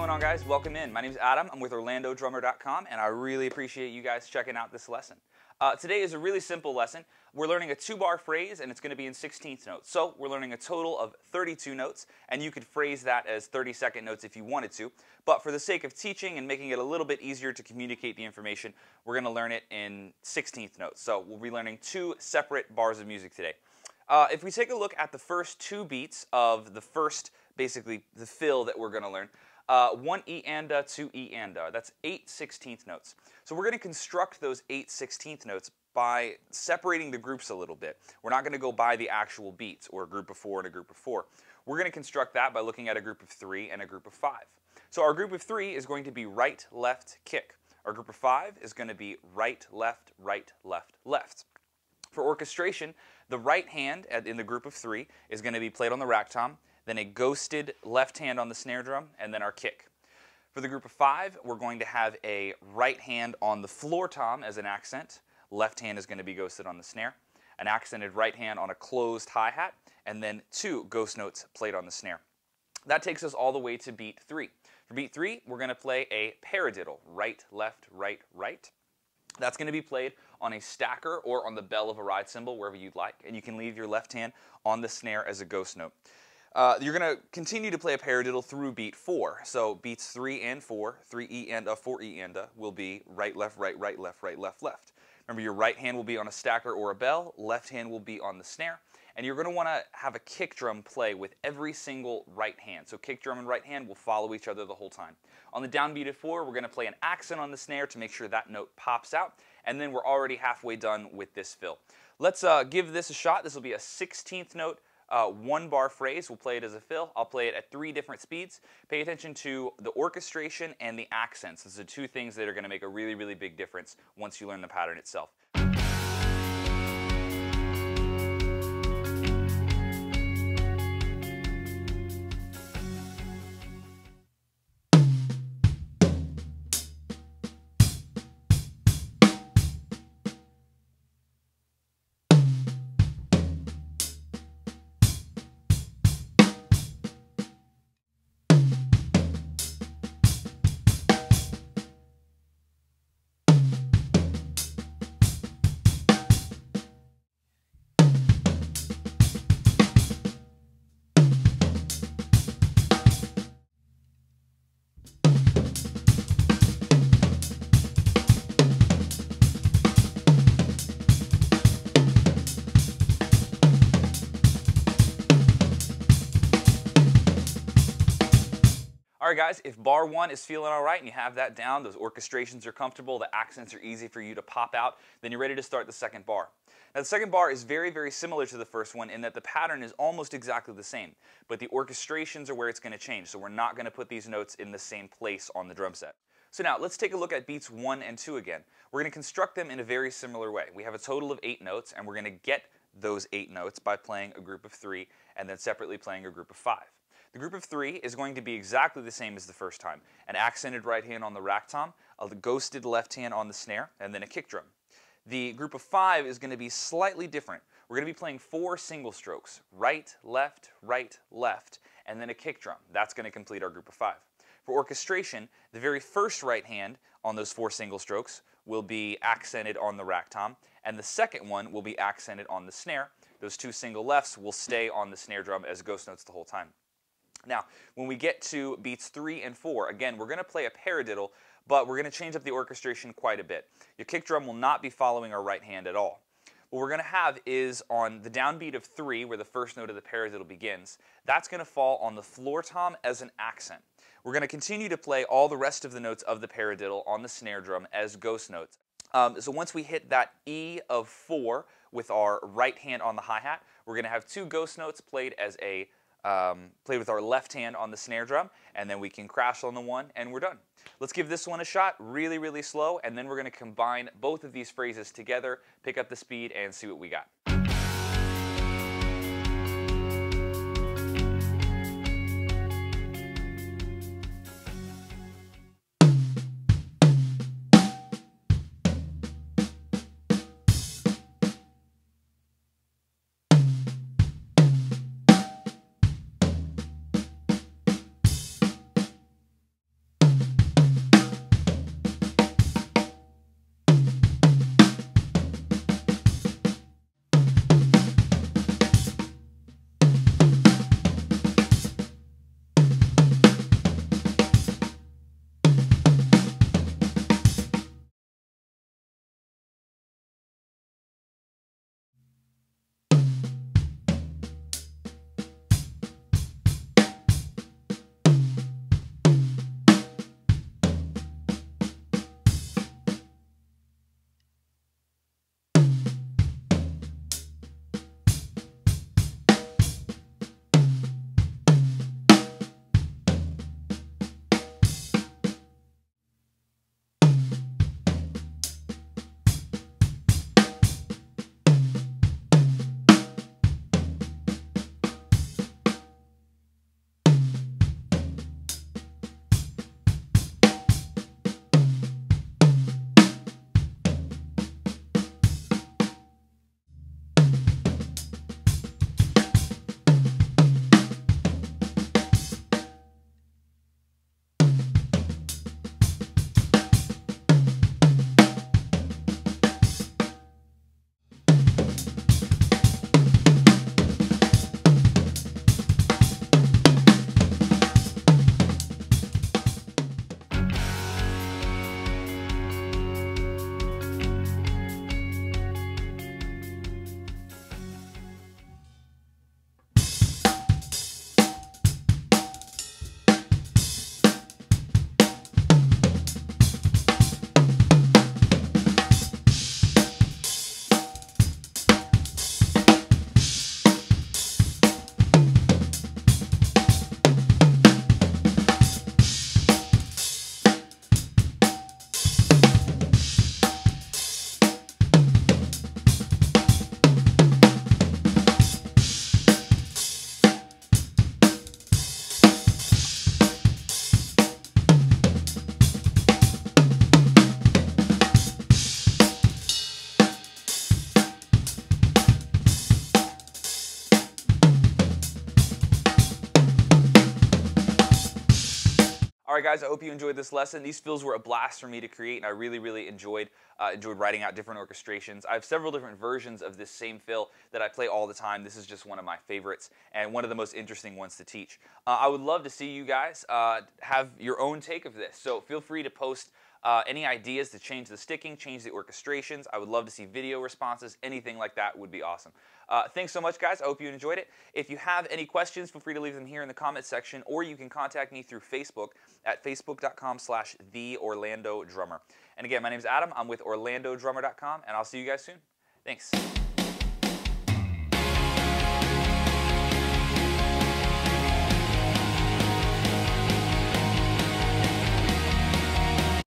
going on guys? Welcome in. My name is Adam. I'm with OrlandoDrummer.com and I really appreciate you guys checking out this lesson. Uh, today is a really simple lesson. We're learning a two-bar phrase and it's going to be in 16th notes. So we're learning a total of 32 notes and you could phrase that as 30-second notes if you wanted to. But for the sake of teaching and making it a little bit easier to communicate the information, we're going to learn it in 16th notes. So we'll be learning two separate bars of music today. Uh, if we take a look at the first two beats of the first, basically the fill that we're going to learn, uh, one E and a, two E and a. That's eight 16th notes. So we're going to construct those eight 16th notes by separating the groups a little bit. We're not going to go by the actual beats, or a group of four and a group of four. We're going to construct that by looking at a group of three and a group of five. So our group of three is going to be right, left, kick. Our group of five is going to be right, left, right, left, left. For orchestration, the right hand in the group of three is going to be played on the rack tom, then a ghosted left hand on the snare drum, and then our kick. For the group of five, we're going to have a right hand on the floor tom as an accent. Left hand is going to be ghosted on the snare. An accented right hand on a closed hi-hat, and then two ghost notes played on the snare. That takes us all the way to beat three. For beat three, we're going to play a paradiddle, right, left, right, right. That's going to be played on a stacker or on the bell of a ride cymbal, wherever you'd like, and you can leave your left hand on the snare as a ghost note. Uh, you're going to continue to play a paradiddle through beat four. So beats three and four, three E and a, four E and a, will be right, left, right, right, left, right, left, left. Remember, your right hand will be on a stacker or a bell, left hand will be on the snare, and you're going to want to have a kick drum play with every single right hand. So kick drum and right hand will follow each other the whole time. On the downbeat of four, we're going to play an accent on the snare to make sure that note pops out, and then we're already halfway done with this fill. Let's uh, give this a shot. This will be a 16th note uh, one bar phrase. We'll play it as a fill. I'll play it at three different speeds. Pay attention to the orchestration and the accents. Those are two things that are going to make a really, really big difference once you learn the pattern itself. Right, guys, if bar one is feeling all right and you have that down, those orchestrations are comfortable, the accents are easy for you to pop out, then you're ready to start the second bar. Now, the second bar is very, very similar to the first one in that the pattern is almost exactly the same, but the orchestrations are where it's going to change, so we're not going to put these notes in the same place on the drum set. So now, let's take a look at beats one and two again. We're going to construct them in a very similar way. We have a total of eight notes, and we're going to get those eight notes by playing a group of three and then separately playing a group of five. The group of three is going to be exactly the same as the first time. An accented right hand on the rack tom, a ghosted left hand on the snare, and then a kick drum. The group of five is going to be slightly different. We're going to be playing four single strokes, right, left, right, left, and then a kick drum. That's going to complete our group of five. For orchestration, the very first right hand on those four single strokes will be accented on the rack tom, and the second one will be accented on the snare. Those two single lefts will stay on the snare drum as ghost notes the whole time. Now, when we get to beats three and four, again, we're going to play a paradiddle, but we're going to change up the orchestration quite a bit. Your kick drum will not be following our right hand at all. What we're going to have is on the downbeat of three, where the first note of the paradiddle begins, that's going to fall on the floor tom as an accent. We're going to continue to play all the rest of the notes of the paradiddle on the snare drum as ghost notes. Um, so once we hit that E of four with our right hand on the hi-hat, we're going to have two ghost notes played as a um, play with our left hand on the snare drum, and then we can crash on the one, and we're done. Let's give this one a shot really, really slow, and then we're going to combine both of these phrases together, pick up the speed, and see what we got. Right, guys, I hope you enjoyed this lesson. These fills were a blast for me to create, and I really, really enjoyed uh, enjoyed writing out different orchestrations. I have several different versions of this same fill that I play all the time. This is just one of my favorites and one of the most interesting ones to teach. Uh, I would love to see you guys uh, have your own take of this, so feel free to post uh, any ideas to change the sticking, change the orchestrations. I would love to see video responses. Anything like that would be awesome. Uh, thanks so much, guys. I hope you enjoyed it. If you have any questions, feel free to leave them here in the comment section, or you can contact me through Facebook at facebook.com slash the Orlando Drummer. And again, my name is Adam. I'm with OrlandoDrummer.com, and I'll see you guys soon. Thanks.